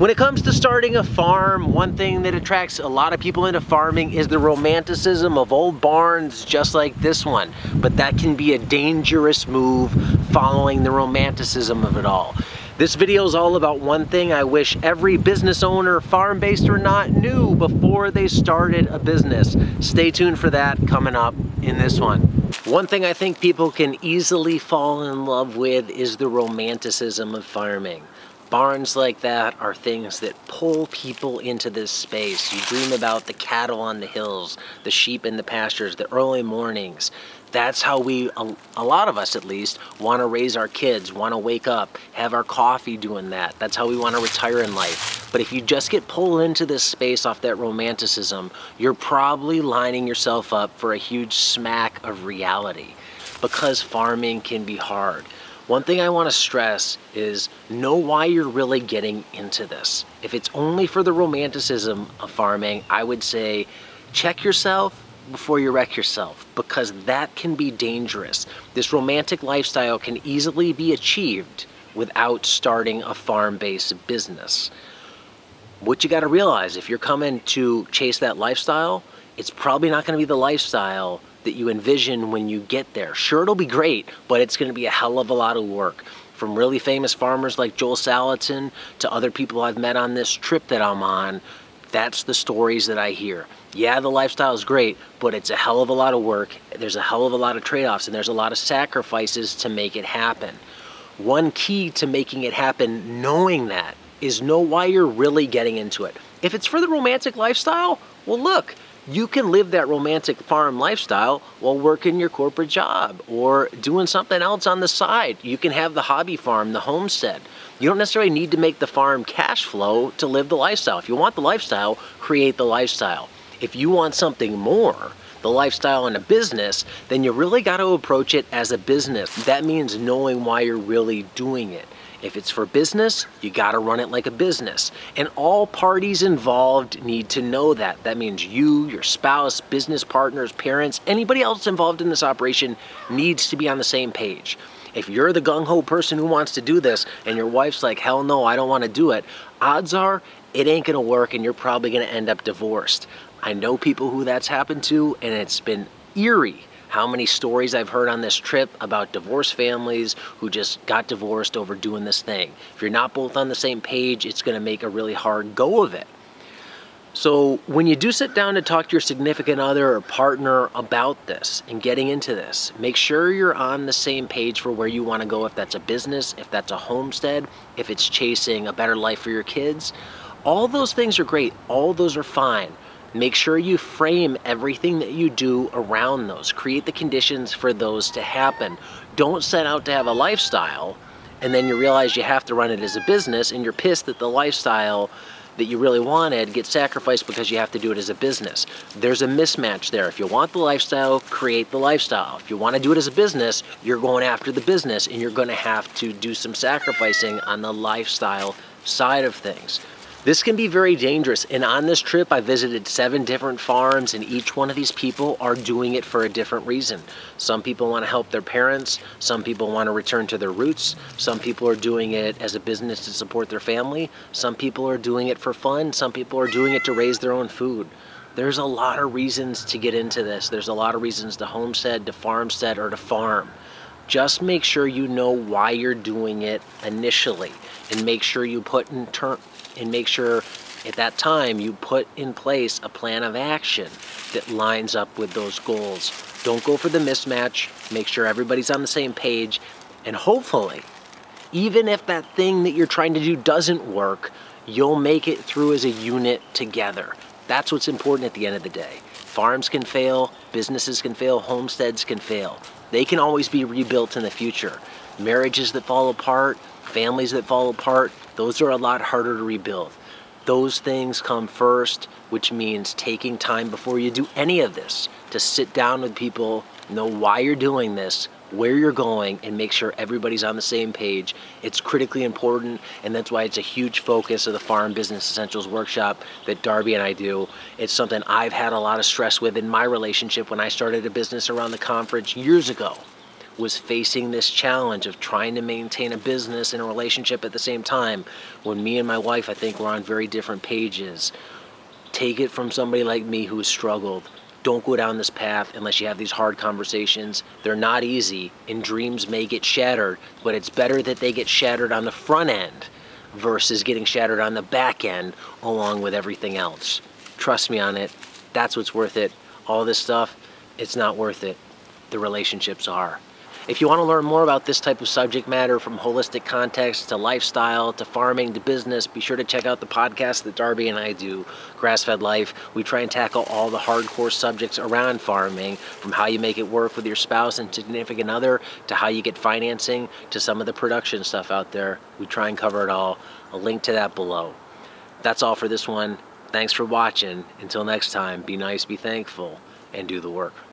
When it comes to starting a farm, one thing that attracts a lot of people into farming is the romanticism of old barns just like this one. But that can be a dangerous move following the romanticism of it all. This video is all about one thing I wish every business owner, farm-based or not, knew before they started a business. Stay tuned for that coming up in this one. One thing I think people can easily fall in love with is the romanticism of farming. Barns like that are things that pull people into this space. You dream about the cattle on the hills, the sheep in the pastures, the early mornings. That's how we, a, lot of us at least, want to raise our kids, want to wake up, have our coffee doing that. That's how we want to retire in life. But if you just get pulled into this space off that romanticism, you're probably lining yourself up for a huge smack of reality because farming can be hard. One thing I want to stress is know why you're really getting into this. If it's only for the romanticism of farming, I would say check yourself before you wreck yourself because that can be dangerous. This romantic lifestyle can easily be achieved without starting a farm-based business. What you got to realize if you're coming to chase that lifestyle, it's probably not going to be the lifestyle that you envision when you get there. Sure, it'll be great, but it's gonna be a hell of a lot of work. From really famous farmers like Joel Salatin to other people I've met on this trip that I'm on, that's the stories that I hear. Yeah, the lifestyle is great, but it's a hell of a lot of work. There's a hell of a lot of trade-offs and there's a lot of sacrifices to make it happen. One key to making it happen, knowing that, is know why you're really getting into it. If it's for the romantic lifestyle, well look, you can live that romantic farm lifestyle while working your corporate job or doing something else on the side. You can have the hobby farm, the homestead. You don't necessarily need to make the farm cash flow to live the lifestyle. If you want the lifestyle, create the lifestyle. If you want something more, the lifestyle and a business, then you really got to approach it as a business. That means knowing why you're really doing it. If it's for business, you got to run it like a business. And all parties involved need to know that. That means you, your spouse, business partners, parents, anybody else involved in this operation needs to be on the same page. If you're the gung-ho person who wants to do this and your wife's like, hell no, I don't want to do it, odds are it ain't going to work and you're probably going to end up divorced. I know people who that's happened to and it's been eerie how many stories I've heard on this trip about divorced families who just got divorced over doing this thing. If you're not both on the same page, it's going to make a really hard go of it. So when you do sit down to talk to your significant other or partner about this and getting into this, make sure you're on the same page for where you want to go if that's a business, if that's a homestead, if it's chasing a better life for your kids. All those things are great. All those are fine. Make sure you frame everything that you do around those. Create the conditions for those to happen. Don't set out to have a lifestyle and then you realize you have to run it as a business and you're pissed that the lifestyle that you really wanted gets sacrificed because you have to do it as a business. There's a mismatch there. If you want the lifestyle, create the lifestyle. If you want to do it as a business, you're going after the business and you're going to have to do some sacrificing on the lifestyle side of things. This can be very dangerous and on this trip I visited seven different farms and each one of these people are doing it for a different reason. Some people want to help their parents, some people want to return to their roots, some people are doing it as a business to support their family, some people are doing it for fun, some people are doing it to raise their own food. There's a lot of reasons to get into this. There's a lot of reasons to homestead, to farmstead, or to farm just make sure you know why you're doing it initially and make sure you put in turn and make sure at that time you put in place a plan of action that lines up with those goals. Don't go for the mismatch. Make sure everybody's on the same page. And hopefully, even if that thing that you're trying to do doesn't work, you'll make it through as a unit together. That's what's important at the end of the day. Farms can fail, businesses can fail, homesteads can fail. They can always be rebuilt in the future. Marriages that fall apart, families that fall apart, those are a lot harder to rebuild. Those things come first, which means taking time before you do any of this to sit down with people, know why you're doing this, where you're going, and make sure everybody's on the same page. It's critically important, and that's why it's a huge focus of the Farm Business Essentials Workshop that Darby and I do. It's something I've had a lot of stress with in my relationship when I started a business around the conference years ago was facing this challenge of trying to maintain a business and a relationship at the same time when me and my wife, I think, were on very different pages. Take it from somebody like me who has struggled. Don't go down this path unless you have these hard conversations. They're not easy, and dreams may get shattered, but it's better that they get shattered on the front end versus getting shattered on the back end along with everything else. Trust me on it. That's what's worth it. All this stuff, it's not worth it. The relationships are. If you want to learn more about this type of subject matter from holistic context to lifestyle to farming to business, be sure to check out the podcast that Darby and I do, Grass-Fed Life. We try and tackle all the hardcore subjects around farming, from how you make it work with your spouse and significant other, to how you get financing, to some of the production stuff out there. We try and cover it all. A link to that below. That's all for this one. Thanks for watching. Until next time, be nice, be thankful, and do the work.